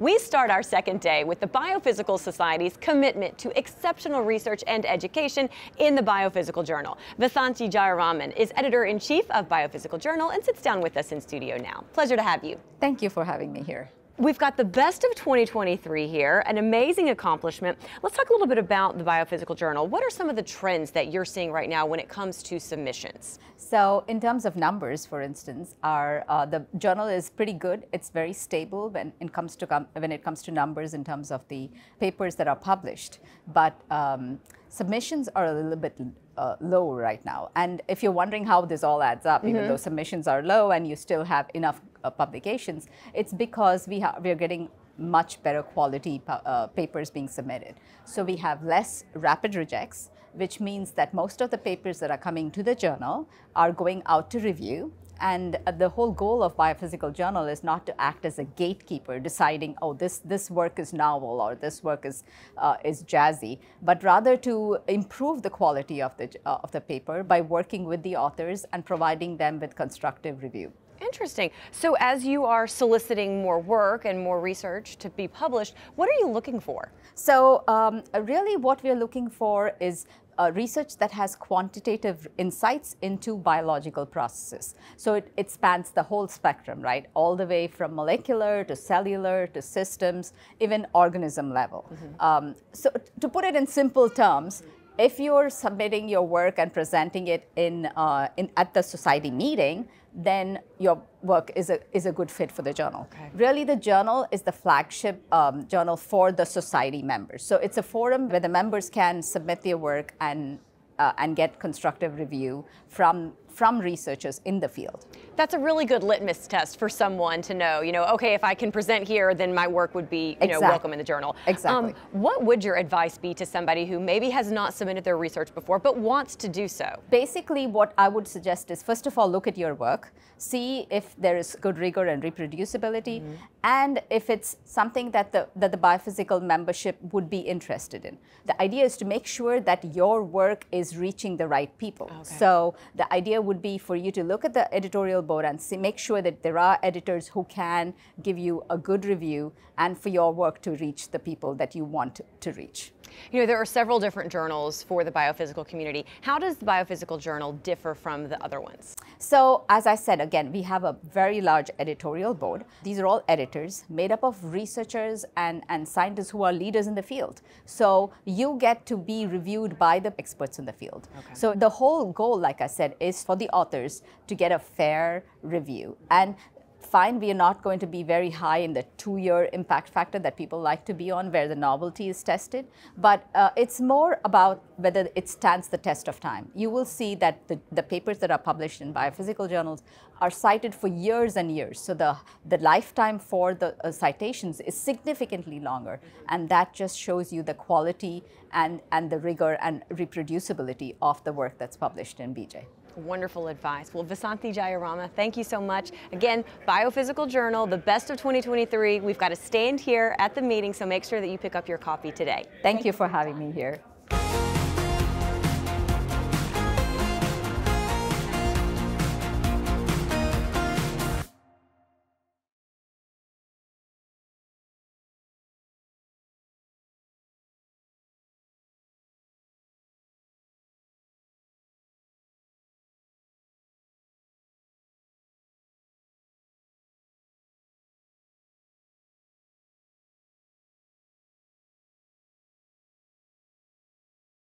We start our second day with the Biophysical Society's commitment to exceptional research and education in the Biophysical Journal. Vasanthi Jayaraman is editor-in-chief of Biophysical Journal and sits down with us in studio now. Pleasure to have you. Thank you for having me here. We've got the best of 2023 here, an amazing accomplishment. Let's talk a little bit about the Biophysical Journal. What are some of the trends that you're seeing right now when it comes to submissions? So, in terms of numbers, for instance, our uh, the journal is pretty good. It's very stable when it comes to when it comes to numbers in terms of the papers that are published. But um, submissions are a little bit uh, low right now. And if you're wondering how this all adds up, mm -hmm. even though submissions are low and you still have enough uh, publications, it's because we, we are getting much better quality uh, papers being submitted. So we have less rapid rejects, which means that most of the papers that are coming to the journal are going out to review and the whole goal of Biophysical Journal is not to act as a gatekeeper, deciding, oh, this, this work is novel or this work is, uh, is jazzy, but rather to improve the quality of the, uh, of the paper by working with the authors and providing them with constructive review. Interesting. So as you are soliciting more work and more research to be published, what are you looking for? So um, really what we're looking for is uh, research that has quantitative insights into biological processes. So it, it spans the whole spectrum, right? All the way from molecular to cellular to systems, even organism level. Mm -hmm. um, so to put it in simple terms, if you're submitting your work and presenting it in, uh, in at the society meeting, then your work is a, is a good fit for the journal. Okay. Really, the journal is the flagship um, journal for the society members. So it's a forum where the members can submit their work and, uh, and get constructive review from from researchers in the field. That's a really good litmus test for someone to know, you know, okay, if I can present here, then my work would be, you exactly. know, welcome in the journal. Exactly. Um, what would your advice be to somebody who maybe has not submitted their research before, but wants to do so? Basically, what I would suggest is, first of all, look at your work, see if there is good rigor and reproducibility, mm -hmm. and if it's something that the, that the biophysical membership would be interested in. The idea is to make sure that your work is reaching the right people. Okay. So the idea would be for you to look at the editorial board and see, make sure that there are editors who can give you a good review and for your work to reach the people that you want to reach. You know, there are several different journals for the biophysical community. How does the biophysical journal differ from the other ones? So, as I said, again, we have a very large editorial board. These are all editors made up of researchers and, and scientists who are leaders in the field. So, you get to be reviewed by the experts in the field. Okay. So, the whole goal, like I said, is for the authors to get a fair review. And fine, we are not going to be very high in the two-year impact factor that people like to be on where the novelty is tested, but uh, it's more about whether it stands the test of time. You will see that the, the papers that are published in biophysical journals are cited for years and years. So the, the lifetime for the uh, citations is significantly longer, and that just shows you the quality and, and the rigor and reproducibility of the work that's published in BJ. Wonderful advice. Well, Vasanthi Jayaraman, thank you so much. Again, Biophysical Journal, the best of 2023. We've got a stand here at the meeting, so make sure that you pick up your copy today. Thank, thank you for having me here.